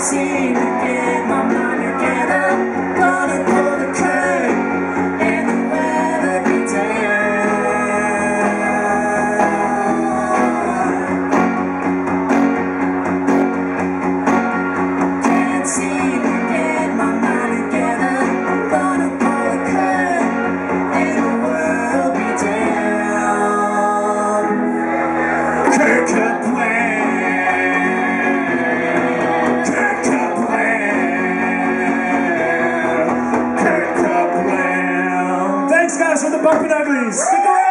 see. Thanks, guys, from the Bumpin' Uglies.